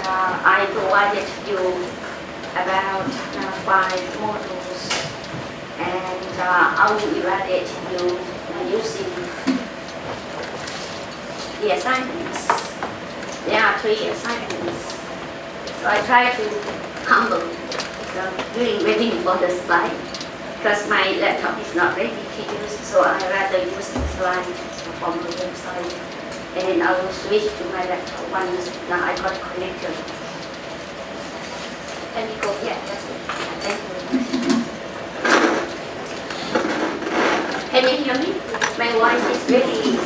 uh, I provided you about uh, five modules and uh, I will evaluate you using the assignments. There are three assignments. So I try to humble so during waiting for the slide because my laptop is not ready to use, so I rather use the slide from the website. And I will switch to my laptop once now I got connected. Can we go? Yeah, that's it. Thank you. Can you hear me? My voice is really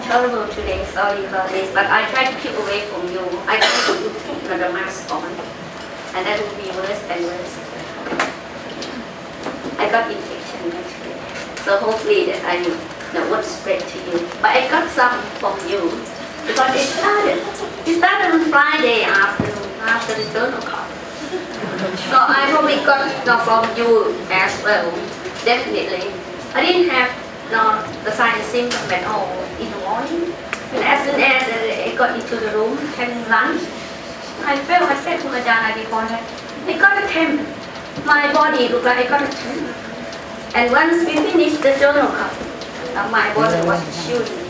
terrible today, sorry about this, but I try to keep away from you. I try to put the mask on, and that will be worse and worse. I got infection actually, so hopefully that I that won't spread to you. But I got some from you because it started. It started on Friday afternoon after the journal club. So I probably got no, from you as well, definitely. I didn't have no, the sign symptom at all in the morning. And as soon as I got into the room having lunch, I felt, I said to Ajahn before that, I got a temp. My body looked like I got a temp. And once we finished the journal club, uh, my body was shooting.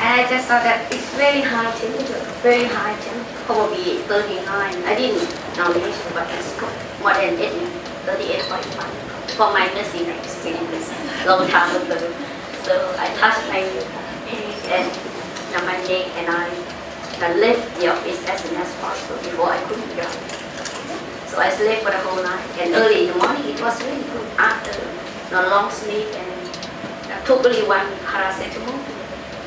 And I just thought that it's very high temperature, very high temperature, probably 39. I didn't know this, but it's more than 80, 38.5 for my nursing experience long time ago. So I touched my head and my neck and I, I left the office as soon as possible before I couldn't go. So I slept for the whole night and early in the morning it was really good after a long sleep and Only one paracetamol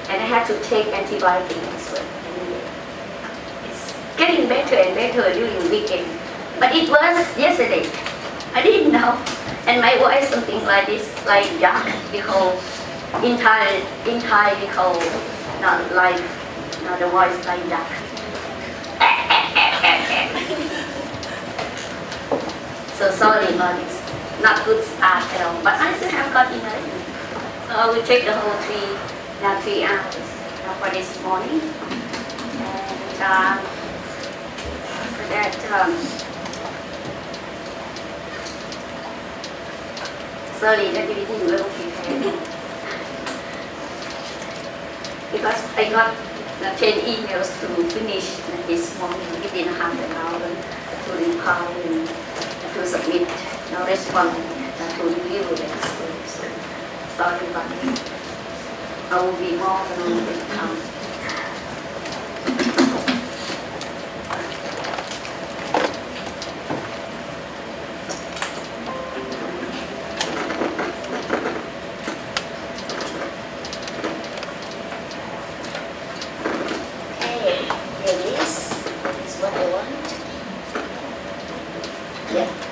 and I had to take antibiotics as well. It's getting better and better during the weekend. But it was yesterday. I didn't know. And my voice something like this, like dark, because in Thai call not like, not the voice like dark. so sorry about this. Not good start at all, but I still have got enough. I will take the whole three, now three hours uh, for this morning. And uh, so that um, sorry that we didn't prepared. because I got uh, 10 emails to finish this morning within half an hour to reply and to submit no response uh, to review the So started by me. I will be more known in town. Yeah.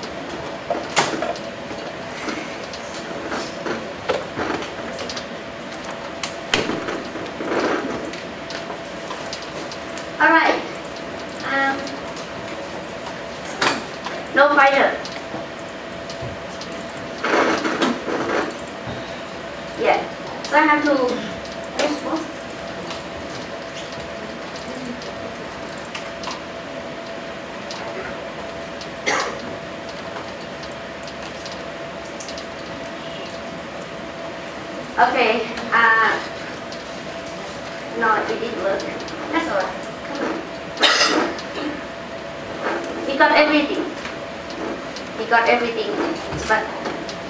but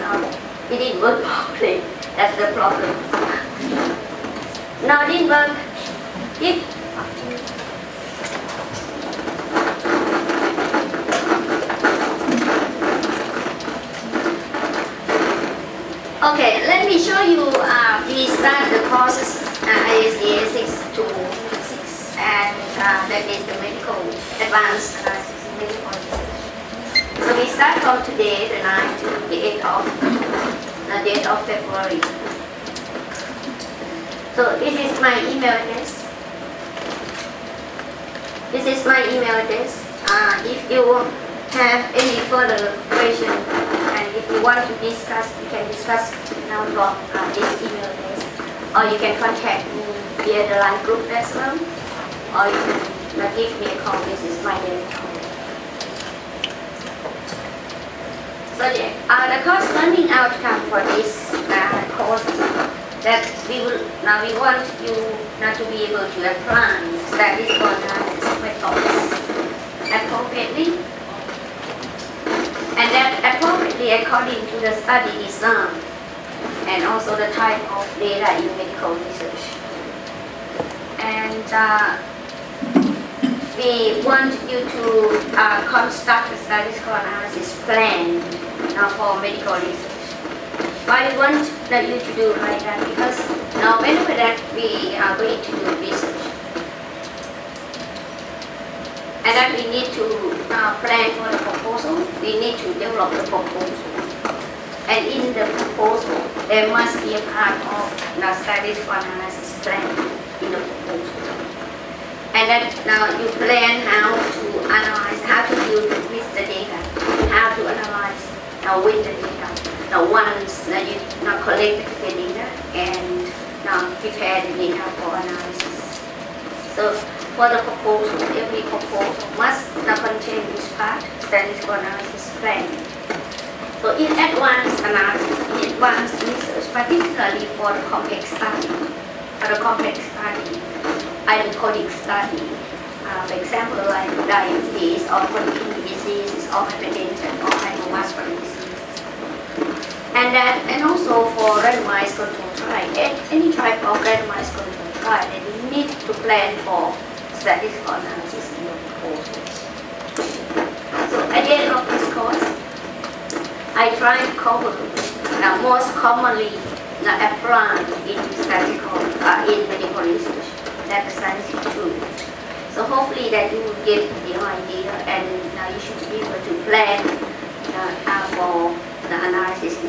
um, it didn't work properly. That's the problem. Now it didn't work. If Okay, let me show you, uh, we start the process uh, ISDA 6 to 6 and uh, that is the medical advanced uh, so we start from today, the 9th to the 8th of, the date of February. So this is my email address. This is my email address. Uh, if you have any further question and if you want to discuss, you can discuss now from uh, this email address. Or you can contact me via the line group as well. Or you can uh, give me a call. This is my name. So the, uh, the course learning outcome for this uh, course that we will now we want you now to be able to apply. Studies analysis methods appropriately? And then appropriately according to the study design and also the type of data in medical research. And uh, we want you to uh, construct a statistical analysis plan uh, for medical research. Why we want that you to do like that? Because now whenever that we are going to do research, and then we need to uh, plan for the proposal, we need to develop the proposal. And in the proposal, there must be a part of the statistical analysis plan in the proposal. And then now you plan how to analyze, how to deal with the data, how to analyze now with the data. Now once now you now collect the data and now prepare the data for analysis. So for the proposal, every proposal must now contain this part, statistical analysis plan. So in advanced analysis, in advanced research, particularly for the complex study, for the complex study, I'm coding study, uh, for example, like diabetes or chronic And that, and also for randomized control trial, any type of randomized control trial, then you need to plan for statistical analysis in your proposals. So at the end of this course, I try to cover the most commonly applied in statistical, uh, in medical research, that science tool. So hopefully that you will get the idea and now you should be able to plan uh, for the analysis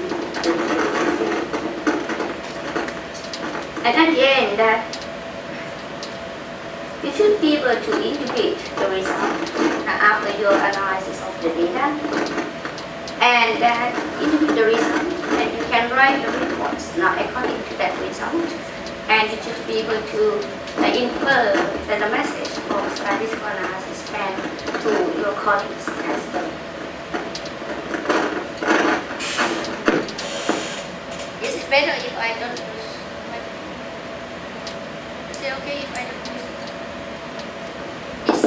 And at the end, that you should be able to integrate the result after your analysis of the data. And that the result and you can write the reports now according to that result. And you should be able to uh, infer the message from statistical analysis plan to your colleagues as well. Is it better if I don't use my Is it okay if I don't use it? It's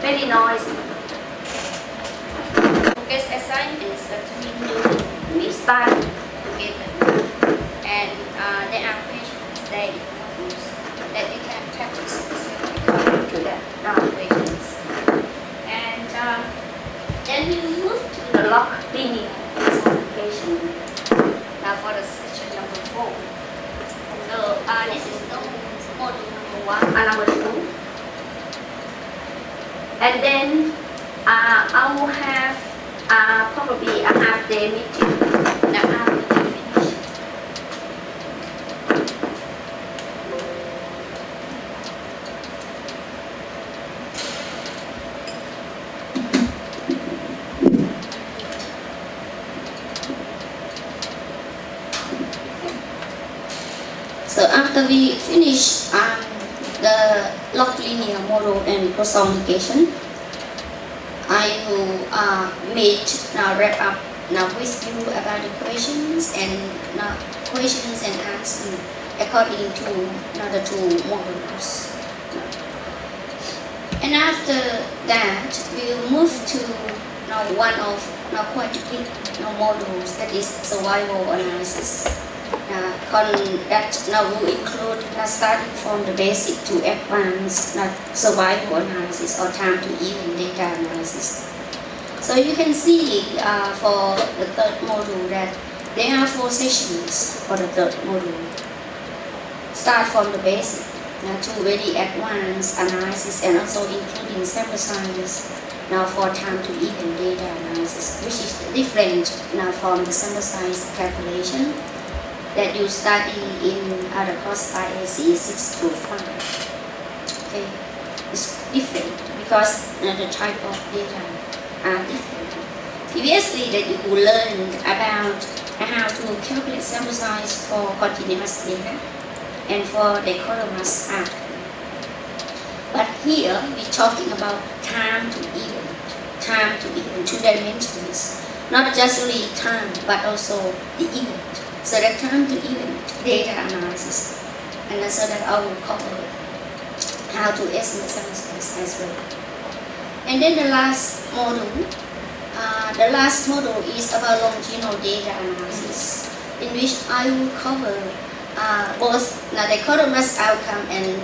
very noisy guest assignments that we do, we start together. And uh, there are questions that that you can practice to. And then we to the now for the number four. So uh, this is the module number one and number two. And then I will have uh, probably a half day meeting now after we finish. So after we finish um, the log model and personification, I will uh, meet now wrap up now with you about the questions and now questions and answers according to now the two models. And after that, we will move to now one of now quite big now models that is survival analysis. Uh, that now will include starting from the basic to advanced uh, survival analysis or time to event data analysis. So you can see uh, for the third module that there are four sessions for the third module. Start from the basic now to very advanced analysis and also including sample size now for time to event data analysis, which is different now from the sample size calculation that you study in uh, other course IAC 6 to 5. Okay, it's different because the type of data are different. Previously that you learned about how to calculate sample size for continuous data and for dichotomous outcome. But here we're talking about time to event, time to event, two dimensions, not just only time but also the event. So the time to even data analysis, and so that I will cover how to estimate substance as well. And then the last model, uh, the last model is about longitudinal data analysis, in which I will cover uh, both the dichotomous outcome and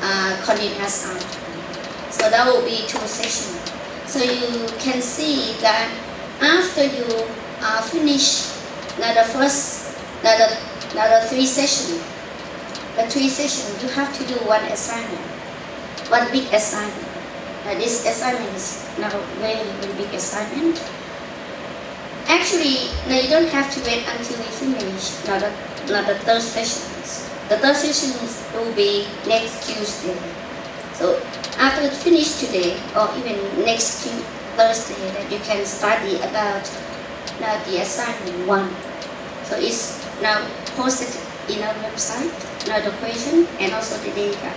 uh, continuous outcome. So that will be two sessions. So you can see that after you uh, finish the first, the, the three session. the three sessions, you have to do one assignment, one big assignment. Uh, this assignment is not a very, very big assignment. Actually, now you don't have to wait until we finish now the, now the third session. The third session will be next Tuesday. So after finish today or even next Thursday that you can study about now the assignment one. So it's now post it in our website, now the question and also the data.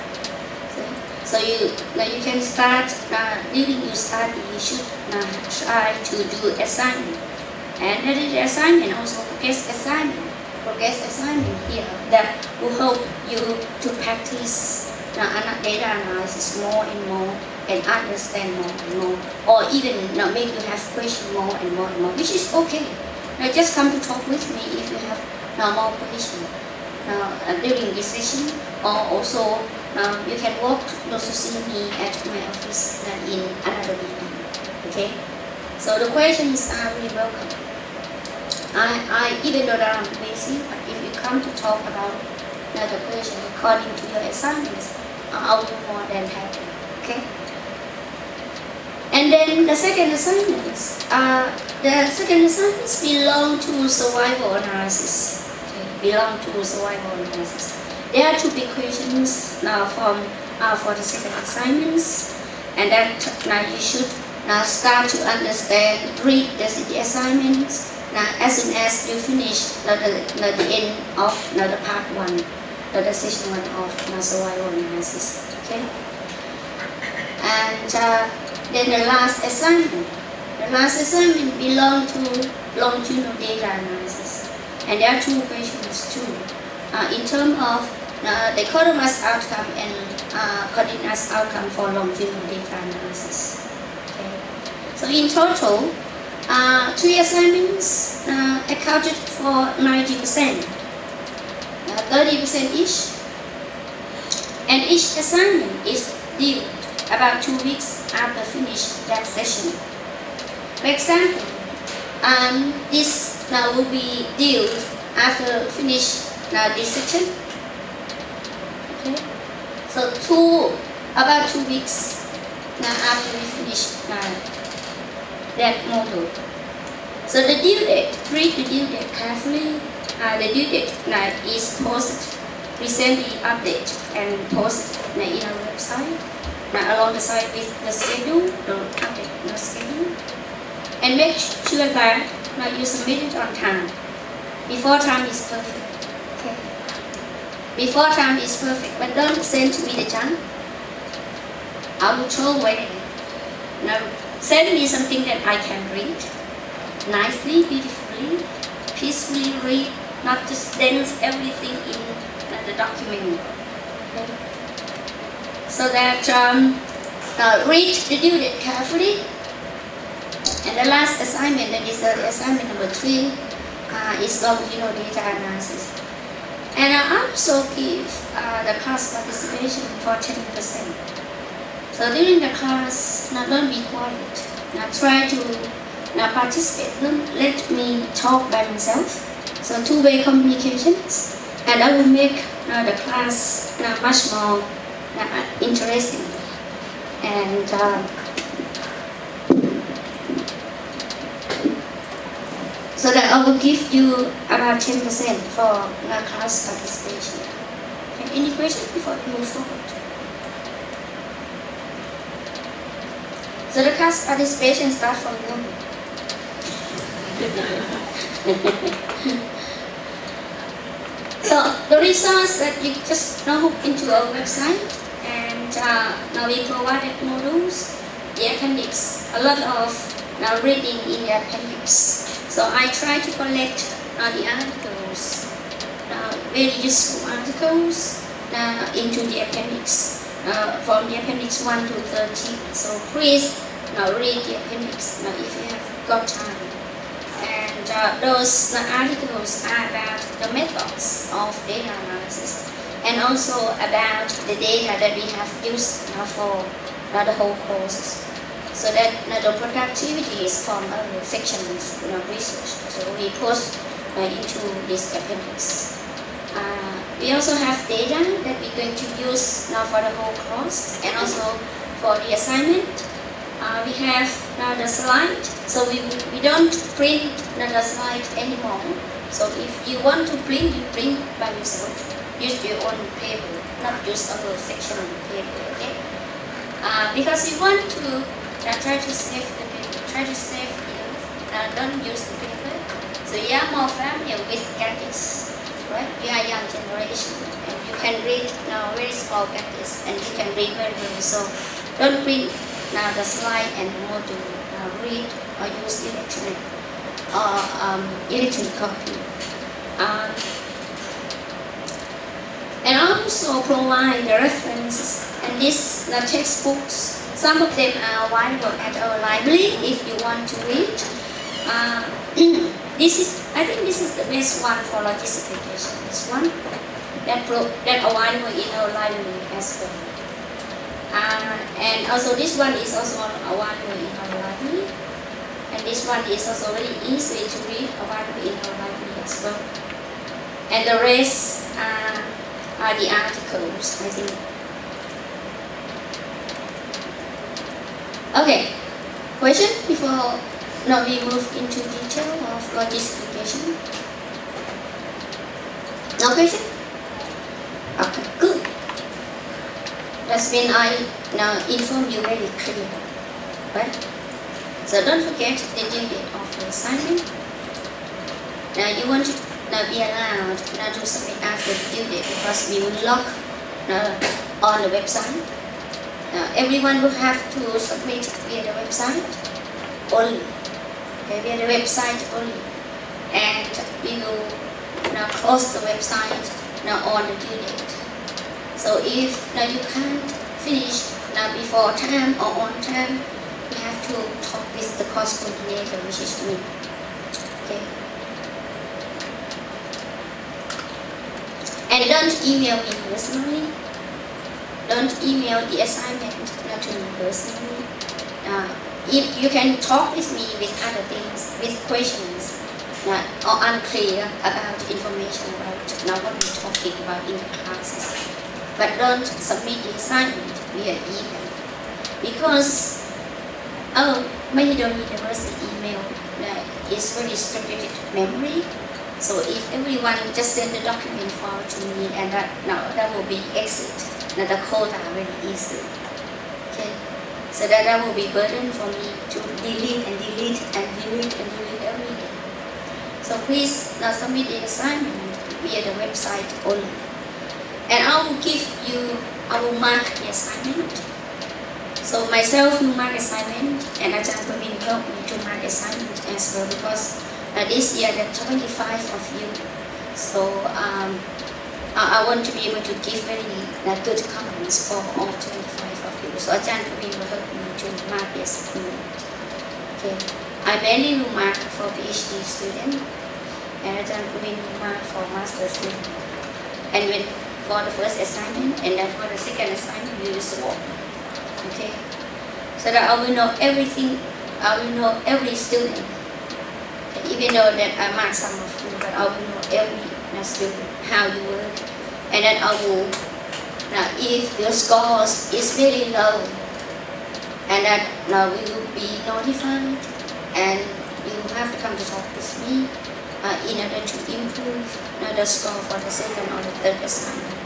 So, you now you can start uh, during your study you should uh, try to do assignment. And the assignment also guest assignment progress assignment here that will help you to practice the data analysis more and more and understand more and more or even now make you have question more and more and more which is okay now just come to talk with me if you have now more questions uh, during this session or also um, you can walk to see me at my office uh, in another meeting okay so the questions are really welcome I, I even though that I'm busy, but if you come to talk about another question according to your assignments, I'll be more than happy. Okay? And then the second assignments, uh, the second assignments belong to survival analysis. Belong to survival analysis. There are two big questions now from uh, for the second assignments, and then now you should now start to understand, read the, assignments, now, as soon as you finish the, the, the end of the part one, the session one of survival analysis, okay? And uh, then the last assignment, the last assignment belong to longitudinal data analysis, and there are two questions too, uh, in terms of uh, the dichotomous outcome and uh, continuous outcome for longitudinal data analysis. Okay. So in total, uh, assignments uh, accounted for 90%, 30% uh, each. And each assignment is due about two weeks after finish that session. For example, um, this now will be due after finish now this section. Okay, so two about two weeks now after we finish now that model. So the due date, read the due date carefully. Uh, the due date now is posted, recently updated and posted now in our website. Now along the side with the schedule, the update the schedule. And make sure that now you submit it on time. Before time is perfect. Okay. Before time is perfect, but don't send to me the junk. I will throw away. Now Send me something that I can read nicely, beautifully, peacefully read, not just dense everything in the document. Okay? So that um, uh, read the date carefully. And the last assignment, that is the assignment number three, is longitudinal data analysis. And I also give uh, the class participation for 10%. So during the class, now don't be quiet. Now try to now participate. Don't let me talk by myself. So two-way communications, and that will make uh, the class now much more uh, interesting. And so that I will give you about 10% for uh, class participation. Okay, any questions before we move forward? So the class participation starts from you. so the resource that you just now hook into our website and and uh, now we provided modules, the appendix, a lot of now reading in the appendix. So I try to collect uh, the articles, uh, very useful articles uh, into the appendix, uh, from the appendix 1 to 13. So please now read the appendix now if you have got time. And uh, those articles are about the methods of data analysis and also about the data that we have used for uh, the whole courses. So that uh, the productivity is from other sections you know, research. So we post uh, into this appendix. Uh, we also have data that we're going to use now for the whole course and also for the assignment. Uh, we have now the slide, so we, we don't print the slide anymore. So if you want to print, you print by yourself. Use your own paper, not use our section paper, okay? Uh, because we want to uh, try to save the paper, try to save the, uh, don't use the paper. So you are more familiar with gadgets, right? You are young generation, and you can read now very small gadgets, and you can read very well. So don't print now the slide and module, uh, read or use electronic or um, electronic copy. Um, and also provide the references and these the textbooks. Some of them are available at our library if you want to read. Uh, this is, I think this is the best one for logistics application. This one that pro, that a available in our library as well. Uh, and also this one is also a available in our library. And this one is also very easy to read a available in our library as well. And the rest are, are the articles, I think. Okay, question before now we move into detail of logistication. No question? Okay, good. That's when I now inform you very clear, right? So don't forget the due date of the assignment. Now you want to now be allowed now to submit after the due date because we will log now uh, on the website. Now everyone will have to submit via the website only. Okay, via the website only. And we will now close the website now on the due date. So if now you can't finish now before time or on time, you have to talk with the course coordinator, which is me. Okay. And don't email me personally. Don't email the assignment not to me personally. Uh, if you can talk with me with other things, with questions uh, or unclear about information about now what we're talking about in the classes. But don't submit the assignment via email because our Mahidol University email uh, is very restricted memory. So if everyone just send the document file to me and that now that will be exit, now the quota very easy. Okay. So that that will be burden for me to delete and delete and delete and delete every day. So please now submit the assignment via the website only. And I will give you, I will mark the assignment. So myself will mark assignment and Ajahn Praveen help me to mark assignment as well because uh, this year there are 25 of you. So um, I, I want to be able to give very good comments for all 25 of you. So I Ajahn Praveen will help me to mark assignment. Okay. I mainly remark for PhD student and Ajahn Praveen will mark for master student. And with for the first assignment and then for the second assignment we will swap. Okay? So that I will know everything, I will know every student. And even though that I mark some of you, but I will know every student, how you work. And then I will, now if your scores is very low, and that now we will be notified and you have to come to talk with me uh, in order to improve uh, the score for the second or the third assignment.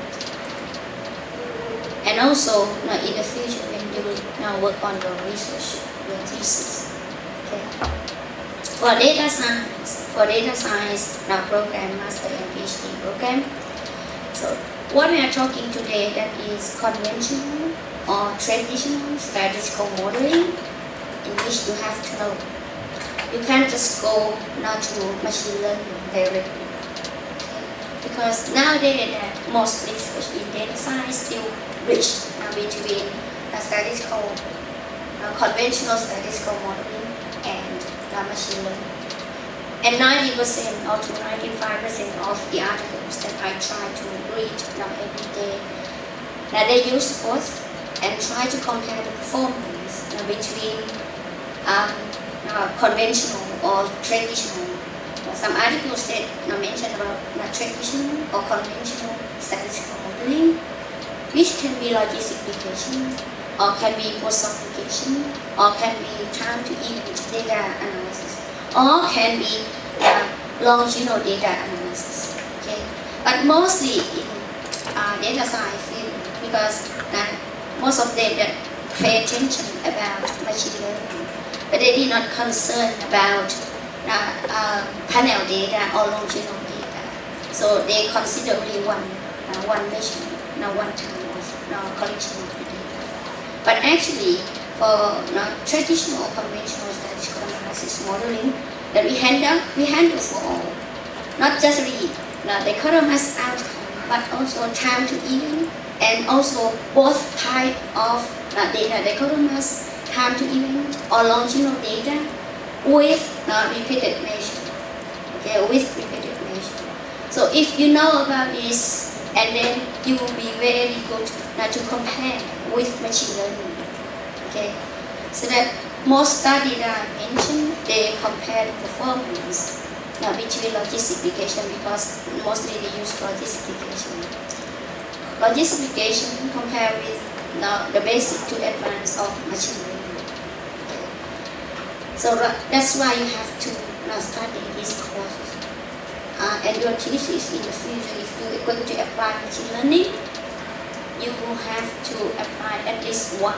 And also now in the future when you now work on your research, your thesis. Okay. For data science, for data science now program, master and PhD program. So what we are talking today that is conventional or traditional statistical modeling in which you have to know. You can't just go now to machine learning directly. Because nowadays that most research in data science still uh, between uh, statistical, uh, conventional statistical modeling and machine learning. And 90% or to 95% of the articles that I try to read now every day, that they use both and try to compare the performance uh, between um, uh, conventional or traditional. Some articles that uh, mention about uh, traditional or conventional statistical modeling, which can be logistication, or can be post-application, or can be time to event data analysis, or can be longitudinal data analysis. Okay, but mostly in uh, data science because uh, most of them that pay attention about machine learning, but they did not concern about uh, uh, panel data or longitudinal data. So they consider only one uh, one not one time of no, collection of data. But actually, for no, traditional conventional statistical analysis modeling, that we handle, we handle for all, not just read no, the dichotomous outcome, but also time to event, and also both type of uh, data, dichotomous time to event or longitudinal data with uh, repeated measure, okay, with repeated measure. So if you know about this, and then you will be very good now to compare with machine learning, okay. So that most studies that I mentioned, they compare the performance now between logistication because mostly they use logistication. application compare with now the basic to advanced of machine learning. So that's why you have to now study these courses. Uh, and your thesis in the future, if you are going to apply machine learning, you will have to apply at least one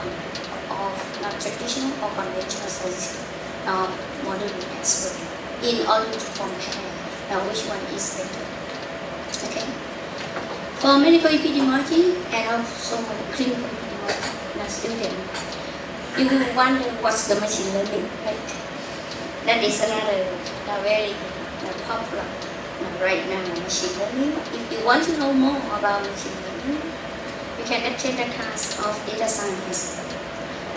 of not traditional or conventional statistical uh, modeling as in order to compare uh, which one is better. Okay. For medical epidemiology and also clinical epidemiology uh, student, you will wonder what's the machine learning, right? That is another uh, very uh, popular uh, right now machine learning. If you want to know more about machine learning, you can attend the class of data science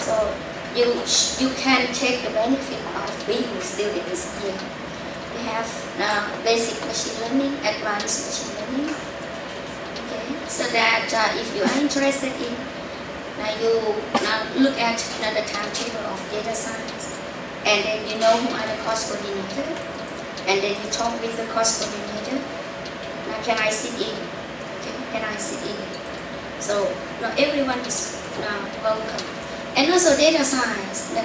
so you, you can take the benefit of being students here. We have uh, basic machine learning, advanced machine learning. Okay, so that uh, if you are interested in, uh, you look at the timetable of data science, and then you know who are the course coordinator, and then you talk with the course coordinator. Now, can I sit in? Okay, can I sit in? So not everyone is uh, welcome and also data science,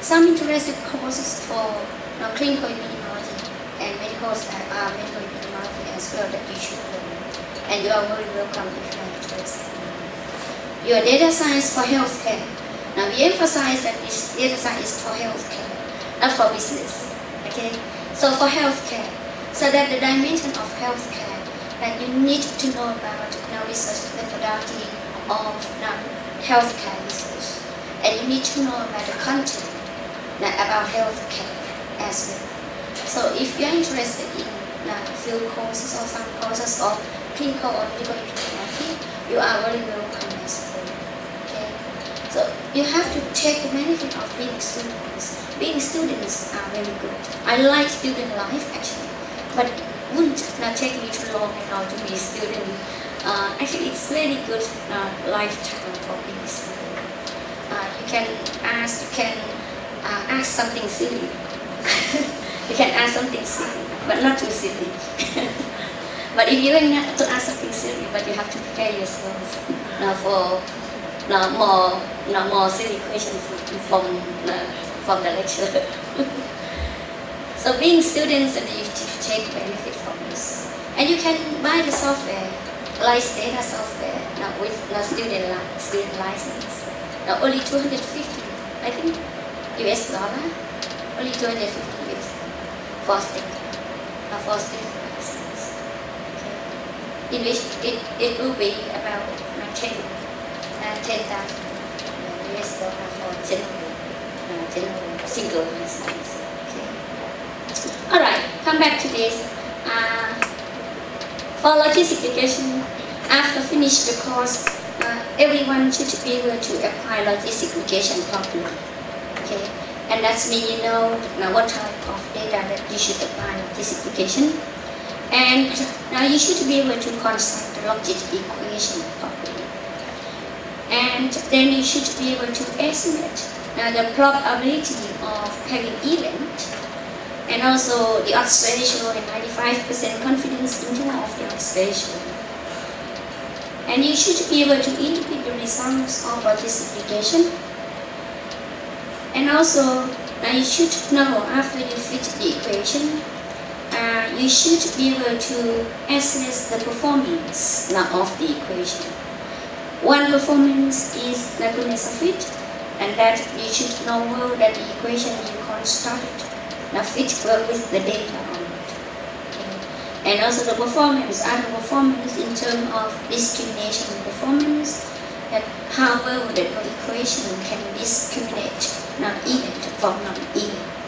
some interested courses for you know, clinical immunology and medical, uh, medical epidemiology as well that you should learn. And you are very welcome if you are interested. Your data science for healthcare. Now we emphasize that this data science is for healthcare, not for business. Okay? So for healthcare, so that the dimension of healthcare that you need to know about now research methodology of now healthcare research and you need to know about the content not about healthcare as well. So if you're interested in uh, field courses or some courses of clinical or medical epidemiology, you are very welcome as well. Okay? So you have to take the benefit of being students. Being students are very good. I like student life actually, but it wouldn't not take me too long all to be a student. Uh, actually, it's very good uh, lifetime for being a student can ask, you can uh, ask something silly. you can ask something silly, but not too silly. but if you want to ask something silly, but you have to prepare yourself now for now more now more silly questions from uh, from the lecture. so being students, and you take benefit from this, and you can buy the software, like Stata software, now with the student student license uh, only 250, I think, US dollar, only 250 US for state, uh, for Stata license. Okay. In which it, it will be about uh, 10, uh, 10,000 for, for general, uh, general single license. Okay. All right, come back to this. Uh, for logistication, after finish the course, everyone should be able to apply logistication properly. Okay, and that's mean you know now what type of data that you should apply logistication. And now you should be able to construct the logit equation properly. And then you should be able to estimate now the probability of having event and also the odds ratio and 95% confidence interval of the odds ratio. And you should be able to interpret the results of logistication. And also, now you should know after you fit the equation, uh, you should be able to assess the performance of the equation. One performance is the goodness of fit, and that you should know well that the equation you constructed now fit well with the data. And also the performance, other performance in terms of discrimination performance, how well the equation can discriminate non-event from non-event.